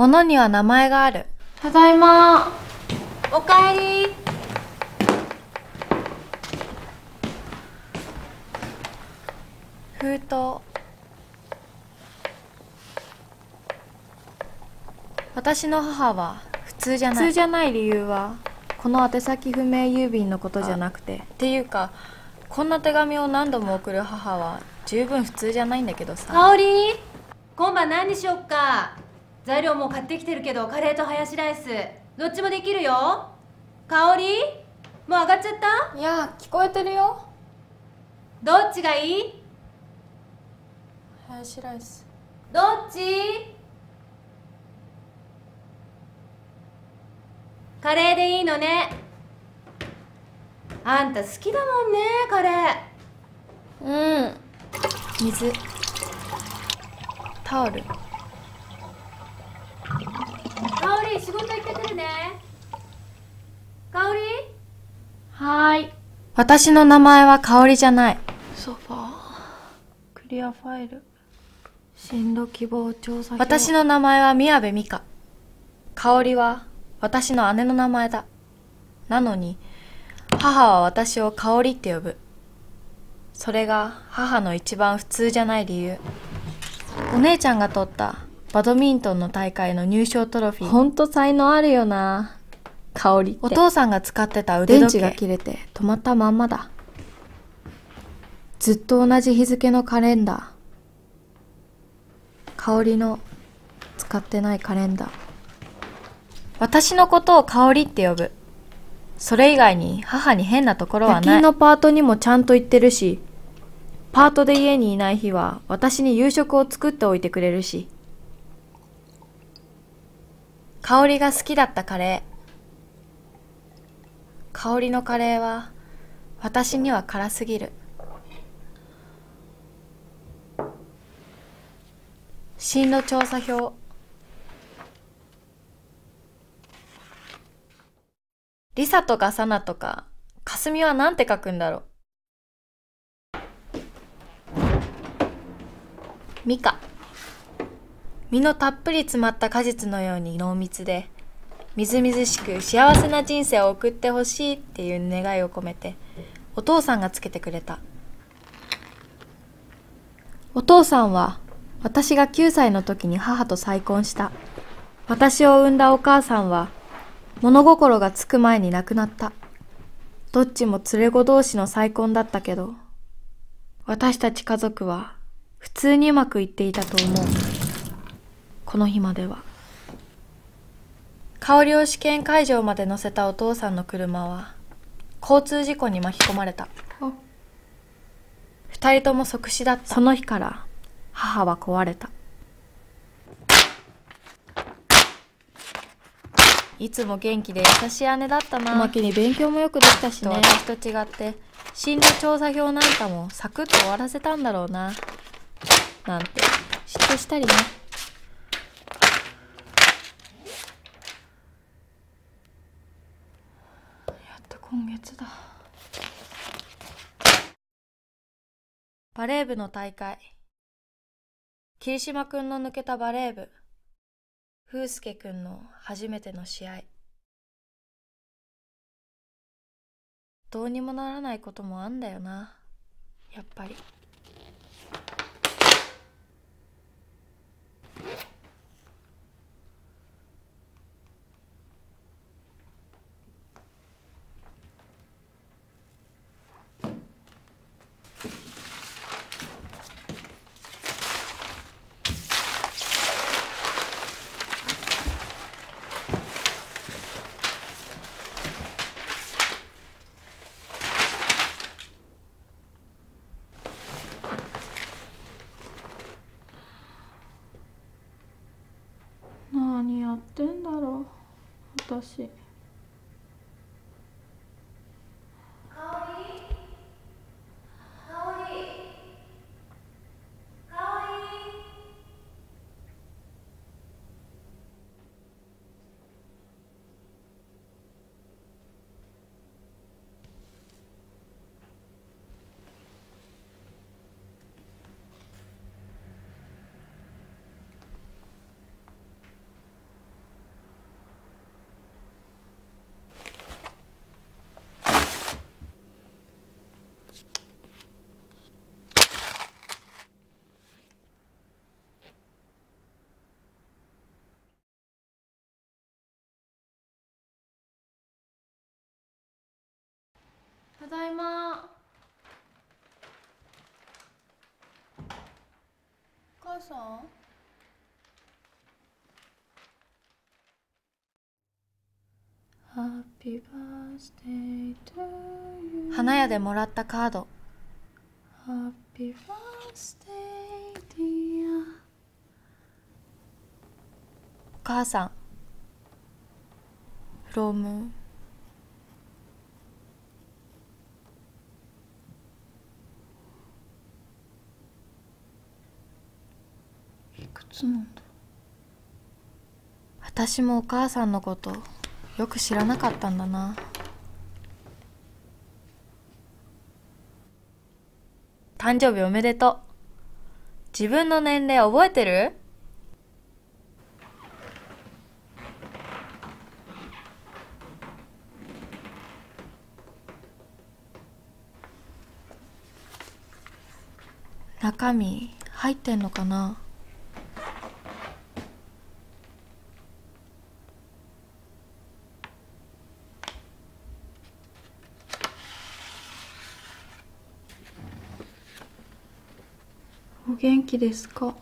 物には名前がある。ただいまおかえり封筒。私の母は普通じゃない。普通じゃない理由はこの宛先不明郵便のことじゃなくてっていうか、こんな手紙を何度も送る母は十分普通じゃないんだけどさ。香り今晩何にしよっか？材料もう買ってきてるけどカレーとハヤシライス。どっちもできるよ。香り？もう上がっちゃった？いや聞こえてるよ。どっちがいい？ハヤシライス。どっち？カレーでいいのね。あんた好きだもんねカレー。うん。水。タオル。香り仕事行ってくるね香り？はーい私の名前は香りじゃない。ソファークリアファイル進路希望調査票私の名前は宮部美香。香りは私の姉の名前だ。なのに、母は私を香りって呼ぶ。それが母の一番普通じゃない理由。お姉ちゃんが取ったバドミントンの大会の入賞トロフィー。ほんと才能あるよな香りお父さんが使ってた腕時電池が計。切れて止まったまんまだずっと同じ日付のカレンダー香りの使ってないカレンダー私のことを香りって呼ぶ。それ以外に母に変なところは夜ない。勤のパートにもちゃんと行ってるしパートで家にいない日は私に夕食を作っておいてくれるし香りが好きだったカレー。香りのカレーは私には辛すぎる。進路調査票。リサとかサナとか、かすみはなんて書くんだろう。ミカ。実のたっぷり詰まった果実のように濃密でみずみずしく幸せな人生を送ってほしいっていう願いを込めてお父さんがつけてくれた。お父さんは私が9歳の時に母と再婚した。私を産んだお母さんは物心がつく前に亡くなった。どっちも連れ子同士の再婚だったけど私たち家族は普通にうまくいっていたと思う。この日までは。香りを試験会場まで乗せたお父さんの車は交通事故に巻き込まれた。あ二人とも即死だった。その日から母は壊れた。いつも元気で優しい姉だったおなまけに勉強もよくできたしとね私と違って進路調査票なんかもサクッと終わらせたんだろうな。なんて嫉妬したりねやっと今月だ。バレー部の大会。霧島くんの抜けたバレー部。風介くんの初めての試合。どうにもならないこともあんだよな。やっぱり何やってんだろう私ただいま。お母さん？花屋でもらったカード。お母さん。From いくつなんだ？私もお母さんのことよく知らなかったんだな。誕生日おめでとう。自分の年齢覚えてる？中身入ってんのかな？お元気ですか？は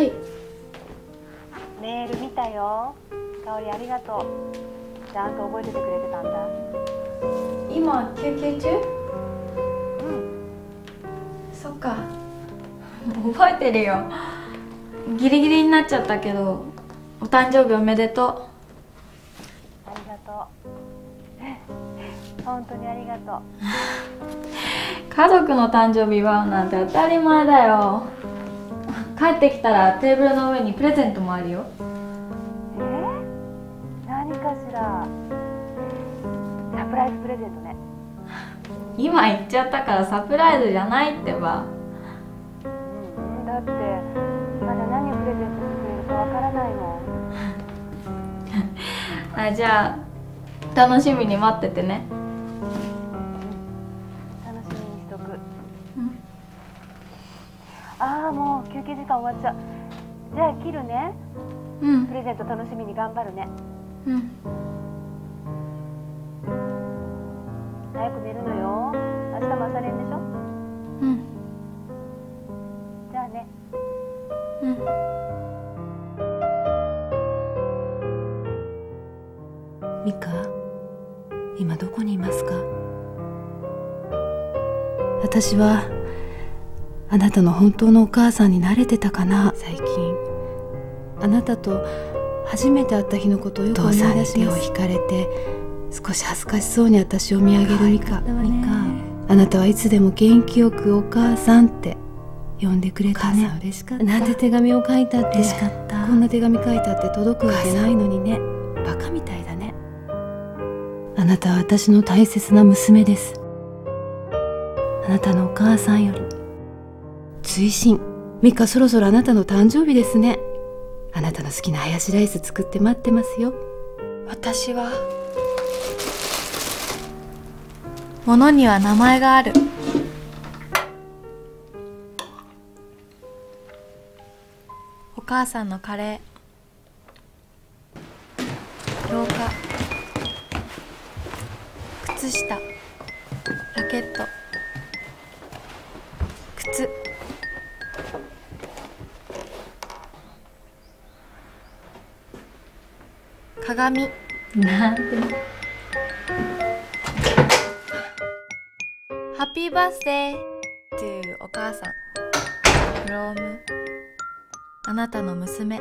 い。メール見たよ。香りありがとう。ちゃんと覚えててくれてたんだ。今休憩中？っか。覚えてるよ。ギリギリになっちゃったけどお誕生日おめでとありがとう。本当にありがとう。う家族の誕生日祝うなんて当たり前だよ。帰ってきたらテーブルの上にプレゼントもあるよ。えー、何かしら。サプライズプレゼントね今言っちゃったからサプライズじゃないってば。だってまだ何をプレゼントしてくれるかわからないもん。あじゃあ楽しみに待っててね。楽しみにしとく、うん。ああもう休憩時間終わっちゃう。じゃあ切るね。うん。プレゼント楽しみに頑張るね。うん。早く寝るのミカ今どこにいますか？私はあなたの本当のお母さんに慣れてたかな？最近。あなたと初めて会った日のことをよく思い出します。手を引かれて少し恥ずかしそうに私を見上げるミカ。ミカあなたはいつでも元気よくお母さんって呼んでくれたね。嬉しかった。なんで手紙を書いたって。嬉しかった。こんな手紙書いたって届くわけないのにね。バカみたいだねあなたは私の大切な娘です。あなたのお母さんより。追伸。ミカそろそろあなたの誕生日ですね。あなたの好きなハヤシライス作って待ってますよ。私は。物には名前がある。お母さんのカレー。廊下靴下ラケット。靴。鏡。なんてハッピーバースデー to お母さん。From あなたの娘